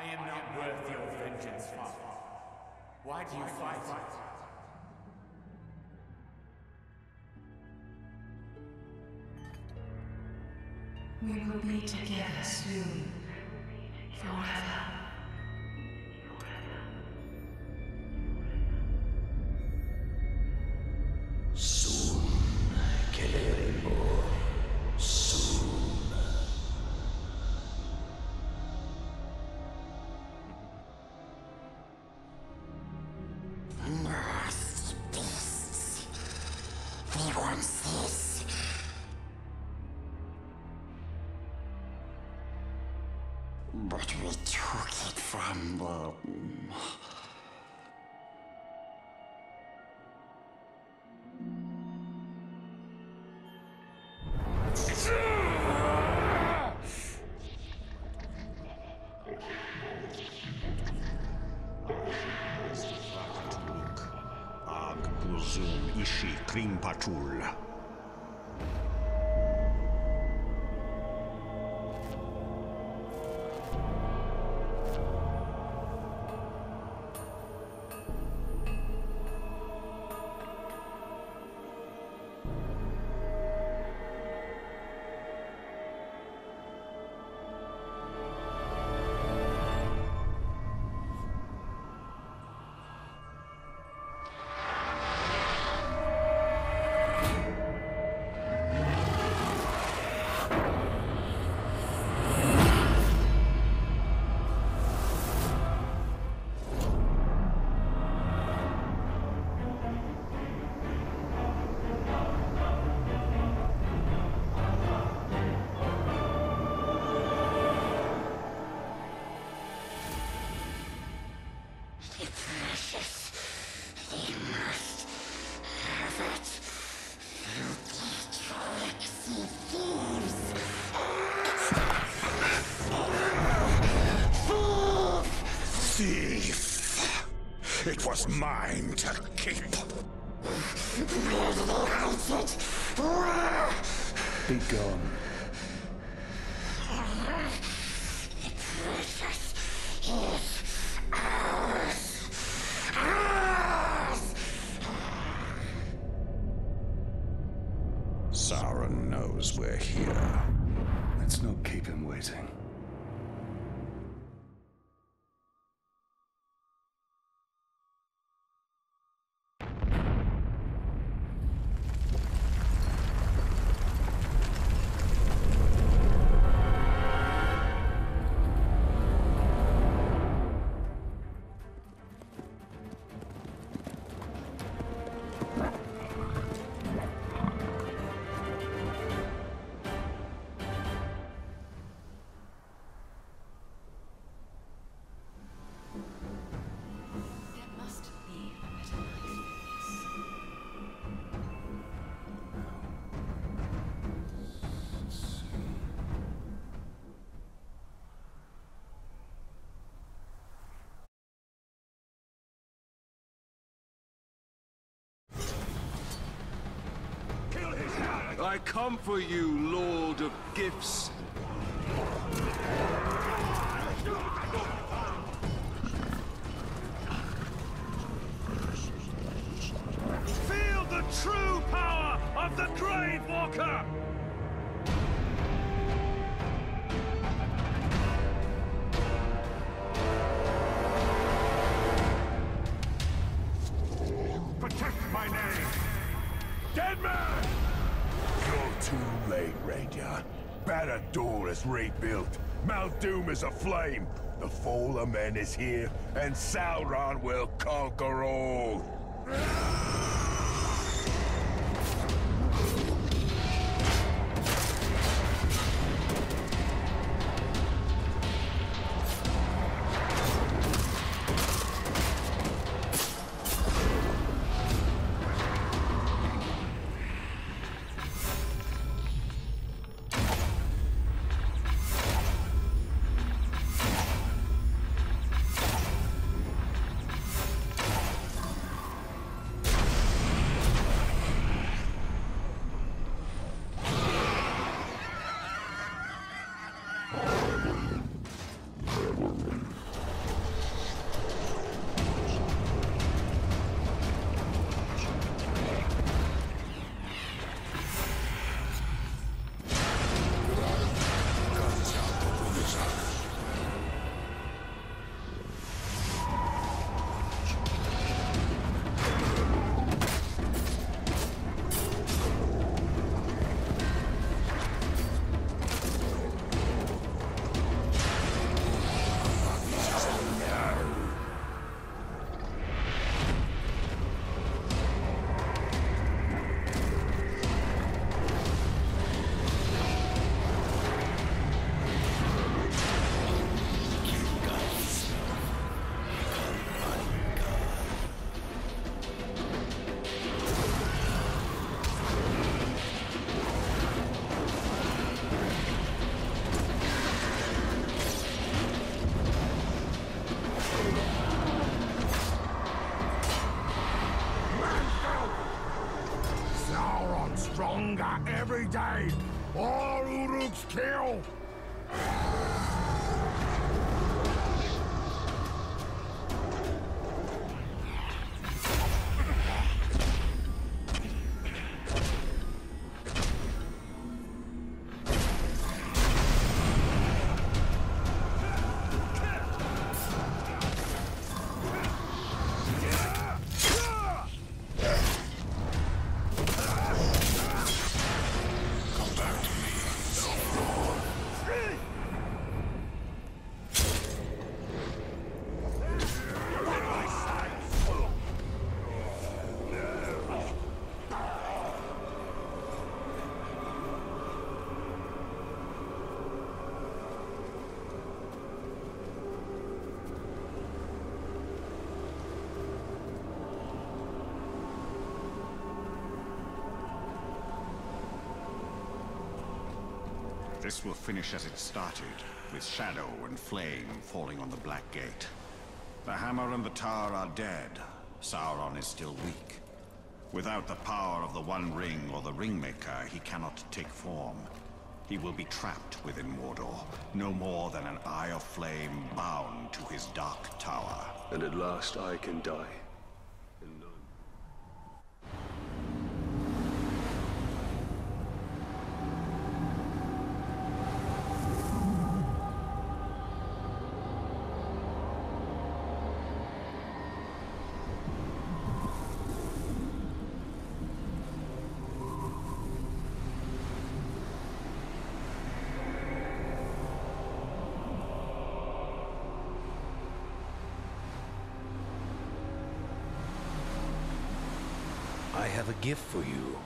I am not worth your vengeance, Father. Why do you fight? We will be together soon. Forever. But we took it from them. Burzum Ishi Krimpatul. Thief! It was mine to keep. Where do they hide it? Be gone. The precious is ours. Ours! Sauron knows we're here. Let's not keep him waiting. I come for you, Lord of Gifts. Feel the true power of the Grave Walker! Rebuilt. Mount Doom is aflame. The Fall of Men is here, and Sauron will conquer all. All Uruk's kill! This will finish as it started, with shadow and flame falling on the Black Gate. The Hammer and the Tower are dead. Sauron is still weak. Without the power of the One Ring or the Ringmaker, he cannot take form. He will be trapped within Mordor, no more than an Eye of Flame bound to his dark tower. And at last I can die. Have a gift for you,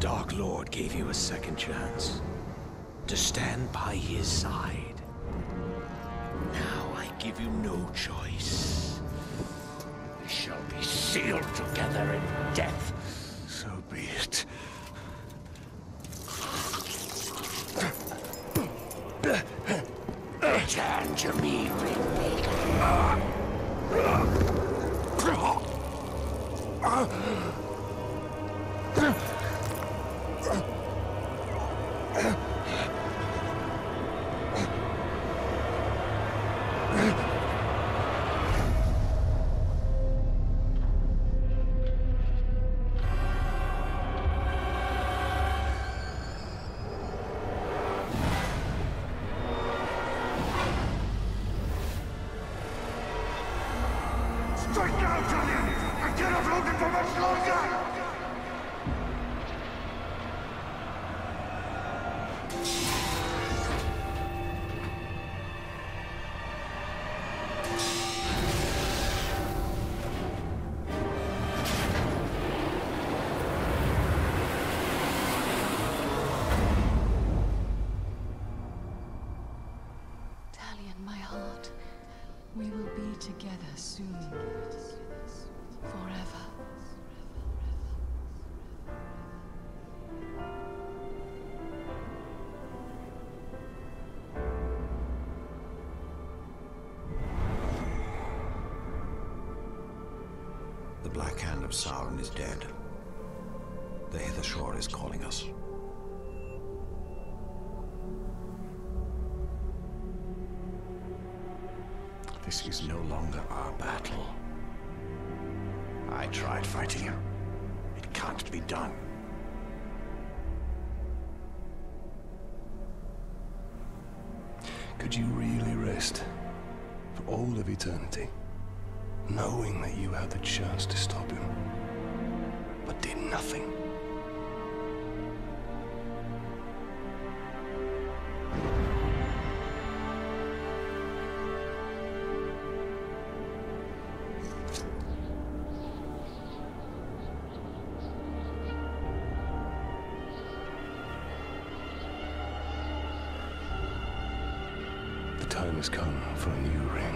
Dark Lord gave you a second chance to stand by his side. Now I give you no choice. We shall be sealed together in death. So be it. Return to me, Ringmaker. Together soon. Forever. The Black Hand of Sauron is dead. The Hither Shore is calling us. This is no longer our battle. I tried fighting you. It can't be done. Could you really rest for all of eternity, knowing that you had the chance to stop him, but did nothing? Has come for a new ring.